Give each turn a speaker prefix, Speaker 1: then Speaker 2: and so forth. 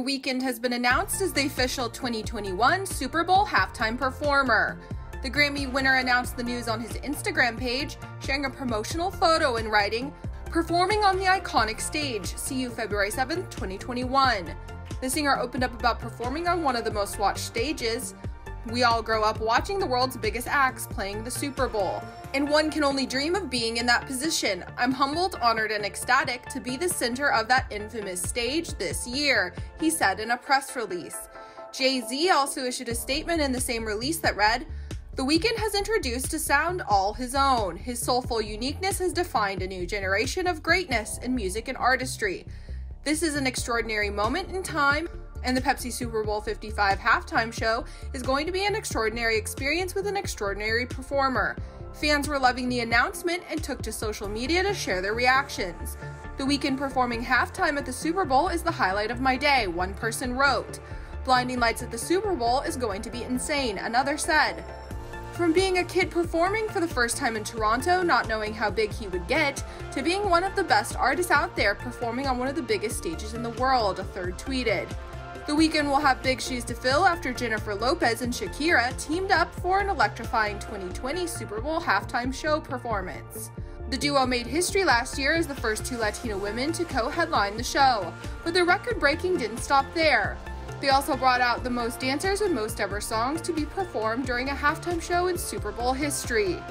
Speaker 1: The Weeknd has been announced as the official 2021 Super Bowl halftime performer. The Grammy winner announced the news on his Instagram page, sharing a promotional photo and writing, performing on the iconic stage. See you February 7th, 2021. The singer opened up about performing on one of the most watched stages. We all grow up watching the world's biggest acts playing the Super Bowl, and one can only dream of being in that position. I'm humbled, honored, and ecstatic to be the center of that infamous stage this year, he said in a press release. Jay Z also issued a statement in the same release that read, the Weeknd has introduced a sound all his own. His soulful uniqueness has defined a new generation of greatness in music and artistry. This is an extraordinary moment in time, and the Pepsi Super Bowl 55 halftime show is going to be an extraordinary experience with an extraordinary performer. Fans were loving the announcement and took to social media to share their reactions. The Weeknd performing halftime at the Super Bowl is the highlight of my day, one person wrote. Blinding lights at the Super Bowl is going to be insane, another said. From being a kid performing for the first time in Toronto, not knowing how big he would get, to being one of the best artists out there performing on one of the biggest stages in the world, a third tweeted. The Weeknd will have big shoes to fill after Jennifer Lopez and Shakira teamed up for an electrifying 2020 Super Bowl halftime show performance. The duo made history last year as the first two Latina women to co headline the show, but the record breaking didn't stop there. They also brought out the most dancers and most ever songs to be performed during a halftime show in Super Bowl history.